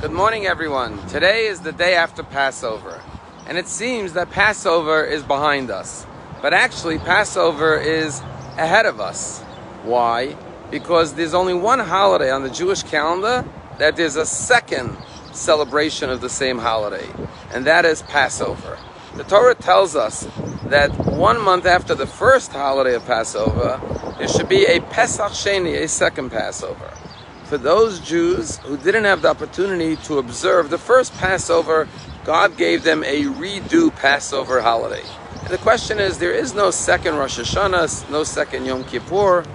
Good morning, everyone. Today is the day after Passover, and it seems that Passover is behind us. But actually, Passover is ahead of us. Why? Because there's only one holiday on the Jewish calendar that there's a second celebration of the same holiday, and that is Passover. The Torah tells us that one month after the first holiday of Passover, there should be a Pesach Sheni, a second Passover for those Jews who didn't have the opportunity to observe the first Passover, God gave them a redo Passover holiday. And the question is, there is no second Rosh Hashanah, no second Yom Kippur,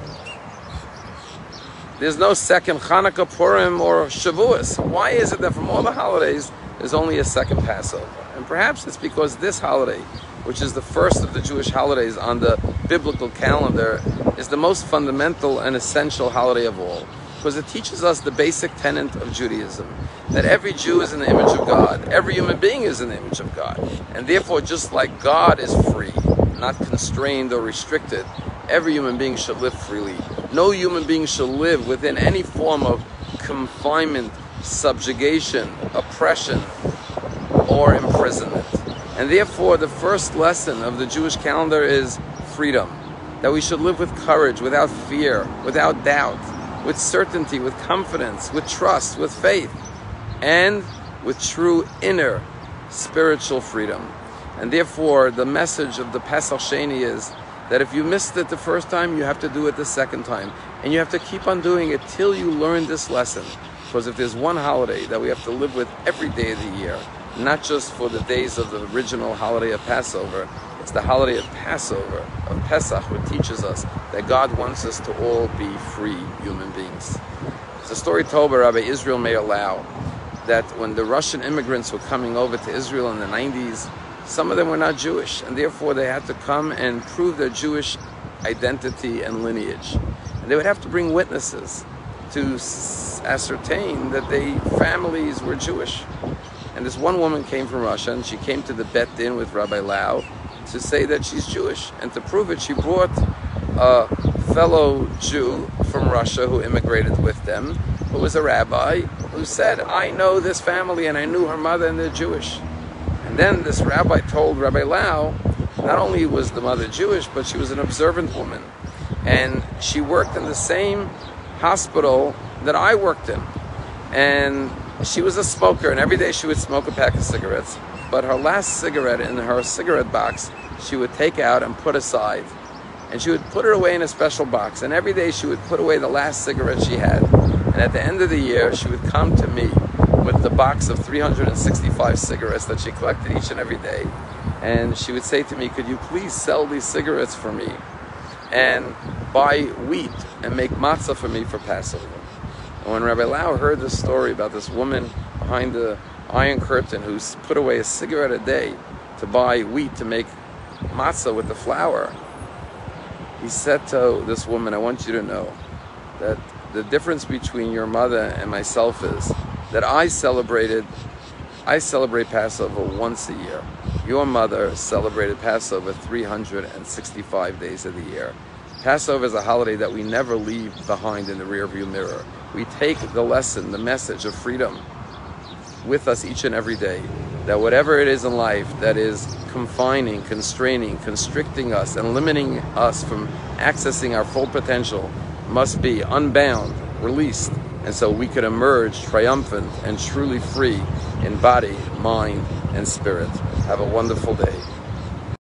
there's no second Hanukkah, Purim, or Shavuos. Why is it that from all the holidays, there's only a second Passover? And perhaps it's because this holiday, which is the first of the Jewish holidays on the biblical calendar, is the most fundamental and essential holiday of all because it teaches us the basic tenet of Judaism that every Jew is in the image of God, every human being is in the image of God, and therefore, just like God is free, not constrained or restricted, every human being should live freely. No human being should live within any form of confinement, subjugation, oppression, or imprisonment. And therefore, the first lesson of the Jewish calendar is freedom. That we should live with courage, without fear, without doubt with certainty, with confidence, with trust, with faith, and with true inner spiritual freedom. And therefore, the message of the Pesach Sheni is that if you missed it the first time, you have to do it the second time. And you have to keep on doing it till you learn this lesson. Because if there's one holiday that we have to live with every day of the year, not just for the days of the original holiday of Passover, it's the holiday of Passover, of Pesach, which teaches us that God wants us to all be free human beings. It's a story told by Rabbi Israel Meir Lau that when the Russian immigrants were coming over to Israel in the 90s, some of them were not Jewish, and therefore they had to come and prove their Jewish identity and lineage. And they would have to bring witnesses to ascertain that their families were Jewish. And this one woman came from Russia, and she came to the Bet Din with Rabbi Lau, to say that she's Jewish. And to prove it, she brought a fellow Jew from Russia who immigrated with them, who was a rabbi, who said, I know this family and I knew her mother and they're Jewish. And then this rabbi told Rabbi Lau, not only was the mother Jewish, but she was an observant woman. And she worked in the same hospital that I worked in. And she was a smoker, and every day she would smoke a pack of cigarettes but her last cigarette in her cigarette box she would take out and put aside. And she would put it away in a special box. And every day she would put away the last cigarette she had. And at the end of the year, she would come to me with the box of 365 cigarettes that she collected each and every day. And she would say to me, Could you please sell these cigarettes for me? And buy wheat and make matzah for me for Passover. And when Rabbi Lau heard this story about this woman behind the Iron Curtain who's put away a cigarette a day to buy wheat to make matzah with the flour. He said to this woman, I want you to know that the difference between your mother and myself is that I celebrated I celebrate Passover once a year. Your mother celebrated Passover 365 days of the year. Passover is a holiday that we never leave behind in the rearview mirror. We take the lesson, the message of freedom with us each and every day. That whatever it is in life that is confining, constraining, constricting us, and limiting us from accessing our full potential must be unbound, released, and so we could emerge triumphant and truly free in body, mind, and spirit. Have a wonderful day.